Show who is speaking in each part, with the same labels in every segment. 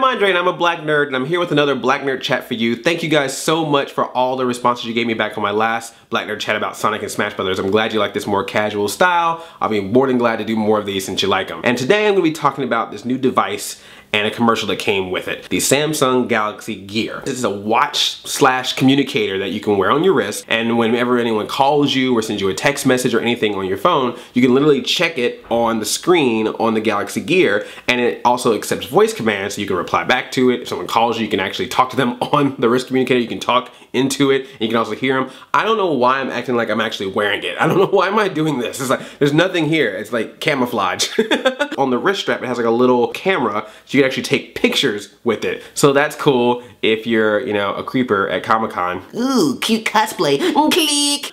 Speaker 1: I'm Andre and I'm a black nerd and I'm here with another black nerd chat for you. Thank you guys so much for all the responses you gave me back on my last black nerd chat about Sonic and Smash Brothers. I'm glad you like this more casual style. I'll be more than glad to do more of these since you like them. And today I'm gonna be talking about this new device and a commercial that came with it. The Samsung Galaxy Gear. This is a watch slash communicator that you can wear on your wrist and whenever anyone calls you or sends you a text message or anything on your phone, you can literally check it on the screen on the Galaxy Gear and it also accepts voice commands so you can reply back to it. If someone calls you, you can actually talk to them on the wrist communicator. You can talk into it and you can also hear them. I don't know why I'm acting like I'm actually wearing it. I don't know why am I doing this. It's like, there's nothing here. It's like camouflage. on the wrist strap, it has like a little camera so you can actually take pictures with it. So that's cool if you're, you know, a creeper at Comic-Con.
Speaker 2: Ooh, cute cosplay. Click.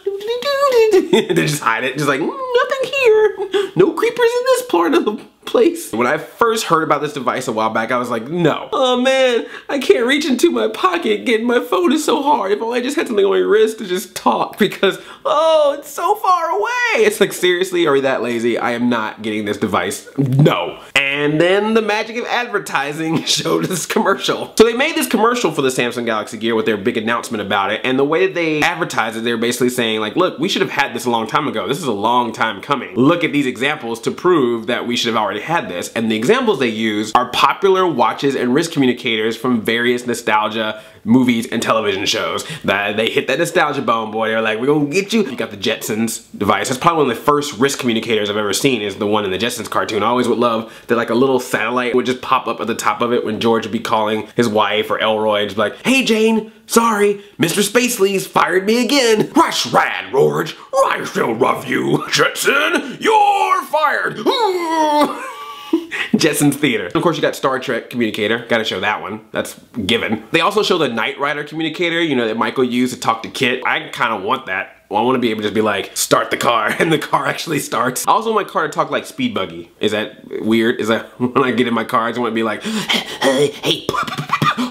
Speaker 1: they just hide it, just like, mm, nothing here. No creepers in this part of the place. When I first heard about this device a while back, I was like, no. Oh man, I can't reach into my pocket. Getting my phone is so hard. If only I just had something on my wrist to just talk because, oh, it's so far away. It's like, seriously, are we that lazy? I am not getting this device. No. And then the magic of advertising showed this commercial. So they made this commercial for the Samsung Galaxy Gear with their big announcement about it. And the way that they advertise it, they're basically saying like, look, we should have had this a long time ago. This is a long time coming. Look at these examples to prove that we should have already had this. And the examples they use are popular watches and wrist communicators from various nostalgia movies and television shows. That they hit that nostalgia bone, boy. They're like, we're gonna get you. You got the Jetsons device. That's probably one of the first wrist communicators I've ever seen is the one in the Jetsons cartoon. I always would love that like a little satellite would just pop up at the top of it when George would be calling his wife or Elroy and just be like, hey Jane, sorry, Mr. Spacely's fired me again. Rush rad, George. I still love you. Jetson, you're fired. Jetson's Theater. Of course, you got Star Trek communicator. Gotta show that one. That's given. They also show the Knight Rider communicator, you know, that Michael used to talk to KITT. I kind of want that. Well, I want to be able to just be like, start the car, and the car actually starts. I also want my car to talk like Speed Buggy. Is that weird? Is that when I get in my car, I just want to be like,
Speaker 2: hey, hey,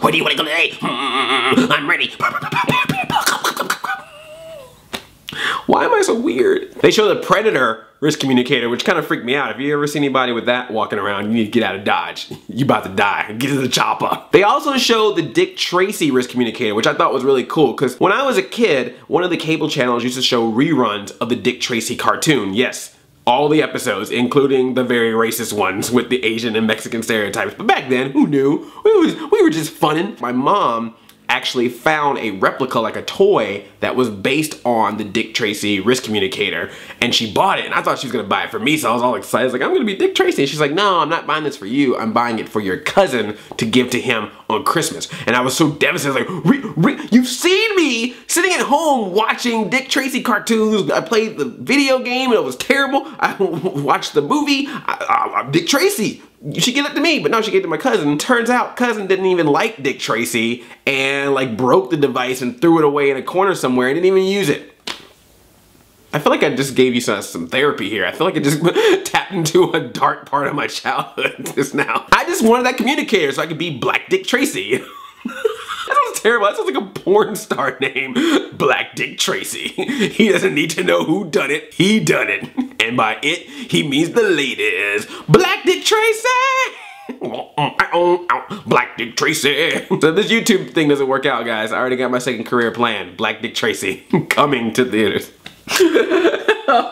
Speaker 2: where do you want to go today? I'm ready.
Speaker 1: Why am I so weird? They show the Predator wrist communicator, which kind of freaked me out. If you ever see anybody with that walking around, you need to get out of Dodge. You about to die. Get to the chopper. They also show the Dick Tracy wrist communicator, which I thought was really cool because when I was a kid, one of the cable channels used to show reruns of the Dick Tracy cartoon. Yes, all the episodes, including the very racist ones with the Asian and Mexican stereotypes. But back then, who knew? We, was, we were just funning. My mom actually found a replica, like a toy, that was based on the Dick Tracy wrist communicator. And she bought it, and I thought she was gonna buy it for me, so I was all excited. I was like, I'm gonna be Dick Tracy. And she's like, no, I'm not buying this for you. I'm buying it for your cousin to give to him on Christmas. And I was so devastated. Was like, you've seen me sitting at home watching Dick Tracy cartoons. I played the video game, and it was terrible. I watched the movie. I, I, Dick Tracy she gave it to me, but no, she gave it to my cousin. Turns out cousin didn't even like Dick Tracy and like broke the device and threw it away in a corner somewhere and didn't even use it. I feel like I just gave you some, some therapy here. I feel like I just tapped into a dark part of my childhood just now. I just wanted that communicator so I could be Black Dick Tracy. terrible. That sounds like a porn star name. Black Dick Tracy. He doesn't need to know who done it. He done it. And by it, he means the ladies. Black Dick Tracy! Black Dick Tracy. So this YouTube thing doesn't work out, guys. I already got my second career plan. Black Dick Tracy. Coming to theaters.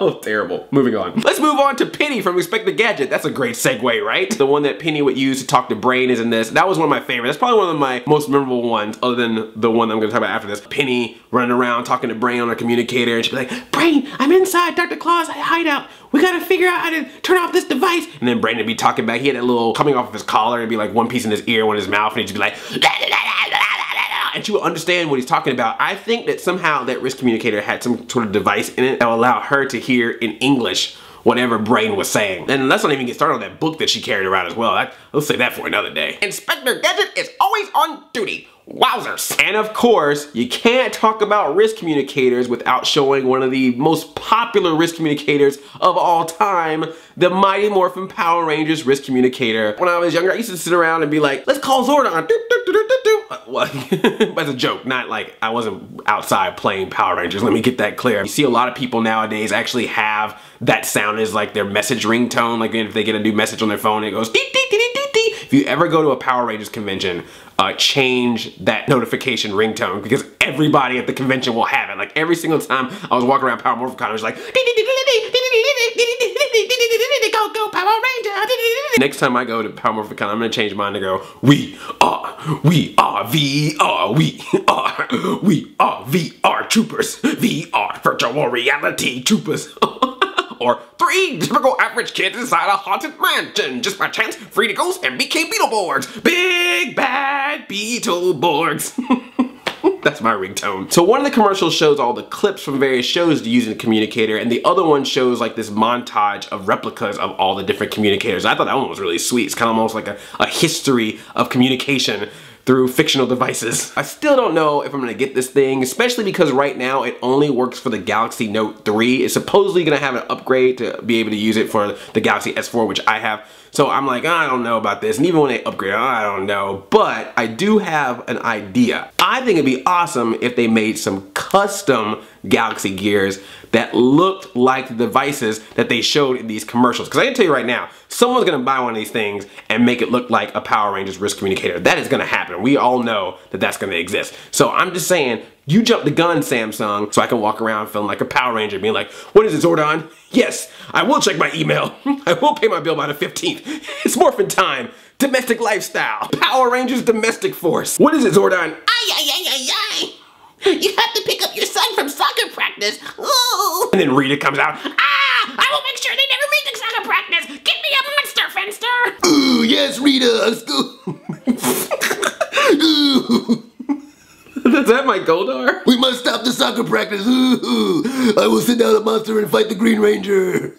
Speaker 1: Oh, terrible. Moving on. Let's move on to Penny from Inspector Gadget. That's a great segue, right? The one that Penny would use to talk to Brain is in this. That was one of my favorites. That's probably one of my most memorable ones, other than the one I'm gonna talk about after this. Penny running around talking to Brain on a communicator, and she'd be like, Brain, I'm inside Dr. Claw's hideout. We gotta figure out how to turn off this device. And then Brain would be talking back. He had that little coming off of his collar and be like one piece in his ear, one in his mouth, and he'd just be like, and she will understand what he's talking about. I think that somehow that wrist communicator had some sort of device in it that will allow her to hear in English whatever Brain was saying. And let's not even get started on that book that she carried around as well. I, let's say that for another day. Inspector Gadget is always on duty. Wowzers. And of course, you can't talk about wrist communicators without showing one of the most popular wrist communicators of all time, the Mighty Morphin Power Rangers wrist communicator. When I was younger, I used to sit around and be like, let's call Zordon. Uh, well, as a joke, not like I wasn't outside playing Power Rangers. Let me get that clear. You see a lot of people nowadays actually have that sound as like their message ringtone. Like if they get a new message on their phone, it goes dee dee dee dee dee if you ever go to a Power Rangers convention, uh, change that notification ringtone because everybody at the convention will have it. Like every single time I was walking around Power Morphicon, it was like, go, go, Power Ranger. Next time I go to Power Morphicon, I'm gonna change mine to go, we are, we are VR, we are, we are VR troopers, VR virtual reality troopers. Or three typical average kids inside a haunted mansion, just by chance, free to ghost and BK Beetleborgs. Big bad Beetleborgs. That's my ringtone. So one of the commercials shows all the clips from various shows in the communicator, and the other one shows like this montage of replicas of all the different communicators. I thought that one was really sweet. It's kind of almost like a, a history of communication through fictional devices. I still don't know if I'm gonna get this thing, especially because right now it only works for the Galaxy Note 3. It's supposedly gonna have an upgrade to be able to use it for the Galaxy S4, which I have. So I'm like, I don't know about this. And even when they upgrade, I don't know. But I do have an idea. I think it'd be awesome if they made some custom Galaxy gears that looked like the devices that they showed in these commercials. Because I can tell you right now, someone's gonna buy one of these things and make it look like a Power Rangers wrist communicator. That is gonna happen. We all know that that's gonna exist. So I'm just saying, you jump the gun, Samsung, so I can walk around feeling like a Power Ranger, being like, what is it, Zordon? Yes, I will check my email. I will pay my bill by the 15th. It's morphin' time. Domestic lifestyle. Power Rangers domestic force. What is it, Zordon?
Speaker 2: Ay, ay. You have to pick up your son from soccer practice. Ooh.
Speaker 1: And then Rita comes out.
Speaker 2: Ah, I will make sure they never make the soccer practice. Get me a monster Finster.
Speaker 3: Ooh, yes, Rita, let's go. Ooh,
Speaker 1: Is that my Goldar?
Speaker 3: we must stop the soccer practice. Ooh, I will send out a monster and fight the Green Ranger.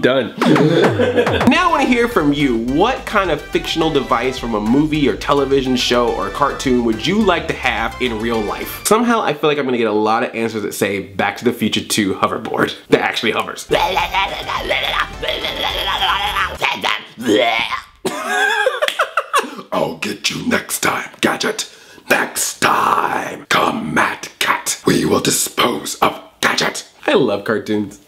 Speaker 1: I'm done. now I want to hear from you. What kind of fictional device from a movie or television show or cartoon would you like to have in real life? Somehow I feel like I'm going to get a lot of answers that say Back to the Future 2 hoverboard that actually hovers.
Speaker 3: I'll get you next time, Gadget. Next time. Come, Mad Cat. We will dispose of Gadget.
Speaker 1: I love cartoons.